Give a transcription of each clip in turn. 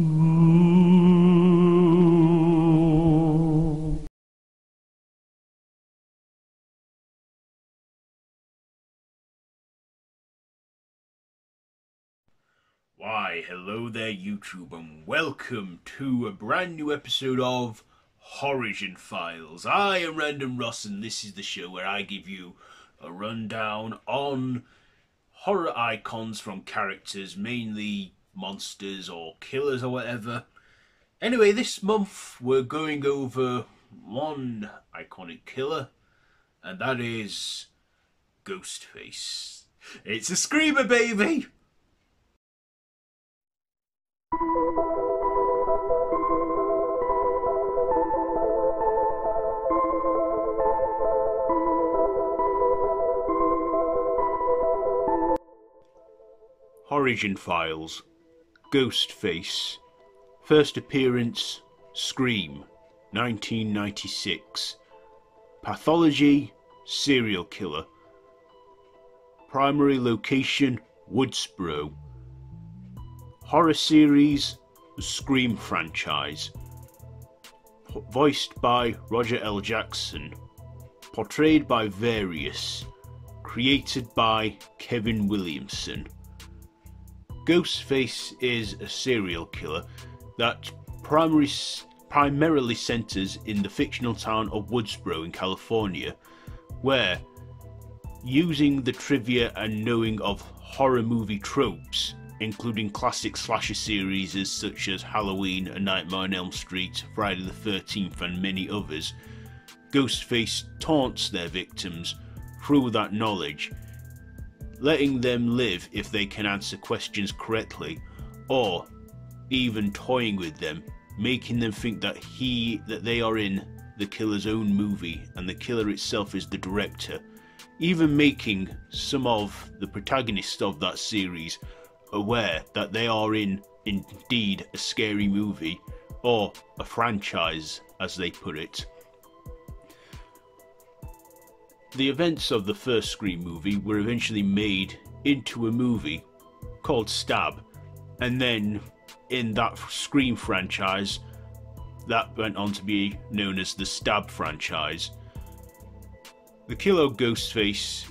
Why, hello there, YouTube, and welcome to a brand new episode of Horigin Files. I am Random Ross, and this is the show where I give you a rundown on horror icons from characters, mainly monsters or killers or whatever. Anyway, this month we're going over one iconic killer, and that is Ghostface. It's a screamer, baby! Origin Files Ghostface First appearance Scream 1996 Pathology Serial Killer. Primary location Woodsboro. Horror series Scream franchise. Voiced by Roger L. Jackson. Portrayed by Various. Created by Kevin Williamson Ghostface is a serial killer that primary, primarily centers in the fictional town of Woodsboro in California, where, using the trivia and knowing of horror movie tropes, including classic slasher series such as Halloween, A Nightmare on Elm Street, Friday the 13th, and many others, Ghostface taunts their victims through that knowledge letting them live if they can answer questions correctly, or even toying with them, making them think that he that they are in the killer's own movie and the killer itself is the director, even making some of the protagonists of that series aware that they are in indeed a scary movie or a franchise as they put it. The events of the first Scream movie were eventually made into a movie called Stab, and then in that Scream franchise, that went on to be known as the Stab franchise. The killer Ghostface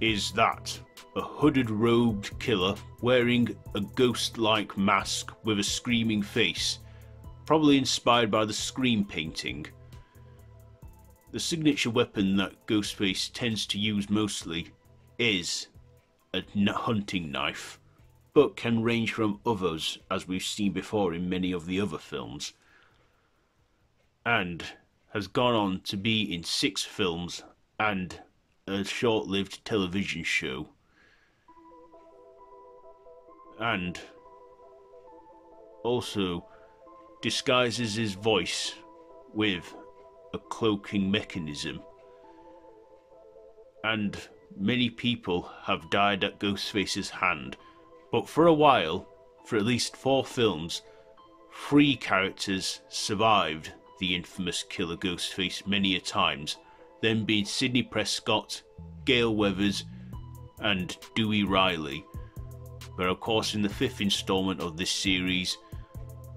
is that a hooded robed killer wearing a ghost like mask with a screaming face, probably inspired by the Scream painting. The signature weapon that Ghostface tends to use mostly is a hunting knife, but can range from others as we've seen before in many of the other films, and has gone on to be in six films and a short lived television show. And also disguises his voice with a cloaking mechanism. And many people have died at Ghostface's hand, but for a while, for at least four films, three characters survived the infamous killer Ghostface many a times, them being Sidney Prescott, Gale Weathers, and Dewey Riley. But of course, in the fifth installment of this series,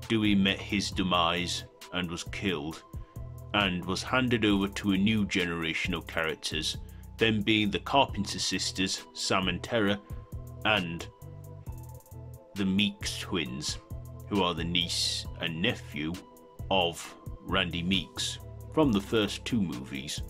Dewey met his demise and was killed and was handed over to a new generation of characters, them being the Carpenter sisters, Sam and Tara, and the Meeks twins, who are the niece and nephew of Randy Meeks from the first two movies.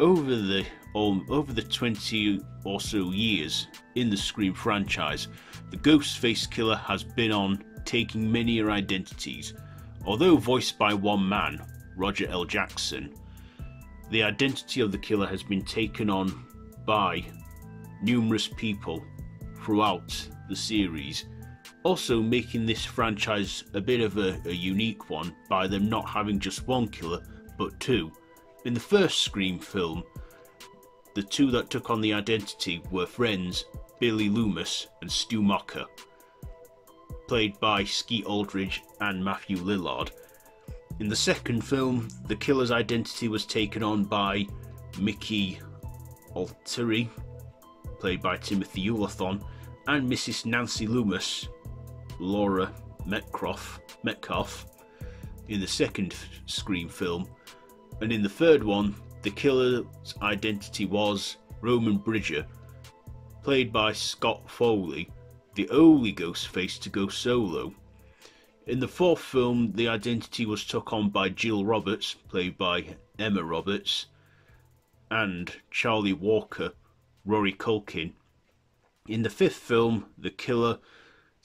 Over the um, over the 20 or so years in the Scream franchise, the Ghostface killer has been on taking many identities Although voiced by one man, Roger L. Jackson, the identity of the killer has been taken on by numerous people throughout the series, also making this franchise a bit of a, a, unique one by them not having just one killer but two. In the first Scream film, the two that took on the identity were friends Billy Loomis and Stu Macher played by Skeet Aldridge and Matthew Lillard. In the second film, the killer's identity was taken on by Mickey Altieri, played by Timothy Olyphant, and Mrs. Nancy Loomis, Laura Metcalf, Metcalf, in the second Scream film, and in the third one, the killer's identity was Roman Bridger, played by Scott Foley, the only Ghostface to go solo. In the fourth film, the identity was took on by Jill Roberts, played by Emma Roberts, and Charlie Walker, Rory Culkin. In the fifth film, the killer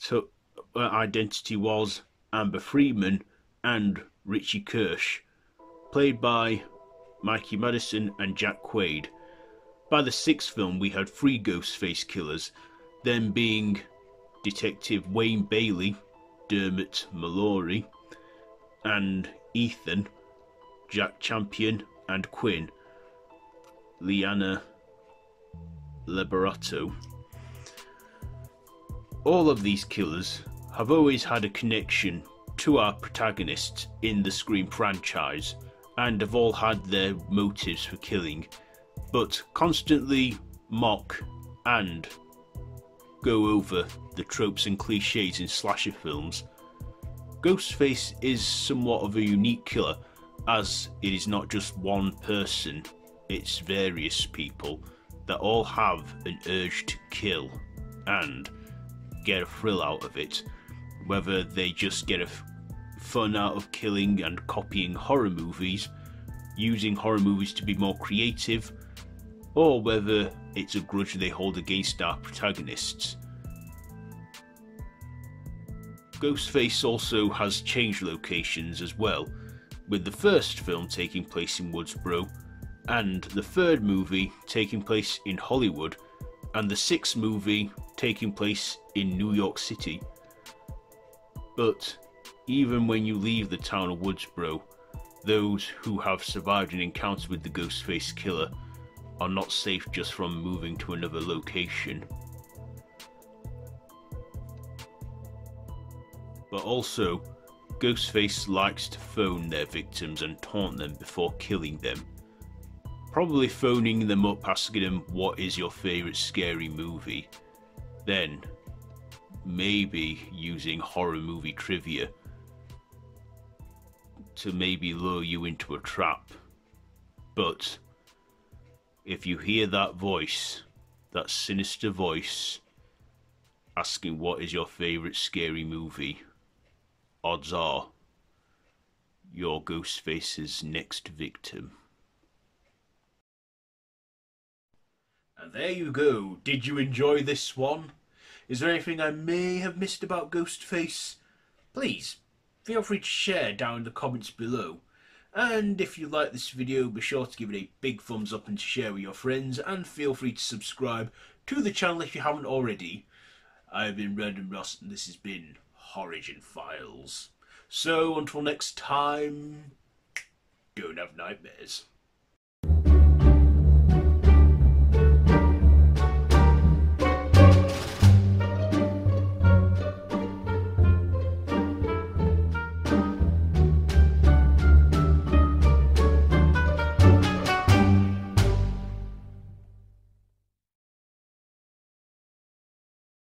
took uh, identity was Amber Freeman and Richie Kirsch, played by Mikey Madison and Jack Quaid. By the sixth film, we had three Ghostface killers, them being Detective Wayne Bailey, Dermot Mallory, and Ethan, Jack Champion, and Quinn, Liana Liberato. All of these killers have always had a connection to our protagonists in the Scream franchise and have all had their motives for killing, but constantly mock and go over the tropes and cliches in slasher films. Ghostface is somewhat of a unique killer, as it is not just one person, it's various people that all have an urge to kill and get a thrill out of it whether they just get a fun out of killing and copying horror movies, using horror movies to be more creative, or whether it's a grudge they hold against our protagonists. Ghostface also has changed locations as well, with the first film taking place in Woodsboro, and the third movie taking place in Hollywood, and the sixth movie taking place in New York City. But even when you leave the town of Woodsboro, those who have survived an encounter with the Ghostface Killer are not safe just from moving to another location. But also, Ghostface likes to phone their victims and taunt them before killing them. Probably phoning them up asking them what is your favourite scary movie. Then, maybe using horror movie trivia to maybe lure you into a trap. But if you hear that voice, that sinister voice, asking what is your favourite scary movie, odds are you're Ghostface's next victim. And there you go. Did you enjoy this one? Is there anything I may have missed about Ghostface? Please, feel free to share down in the comments below. And if you like this video, be sure to give it a big thumbs up and to share with your friends. And feel free to subscribe to the channel if you haven't already. I've been Random Ross and this has been Horigin Files. So until next time, don't have nightmares.